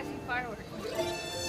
I see fireworks.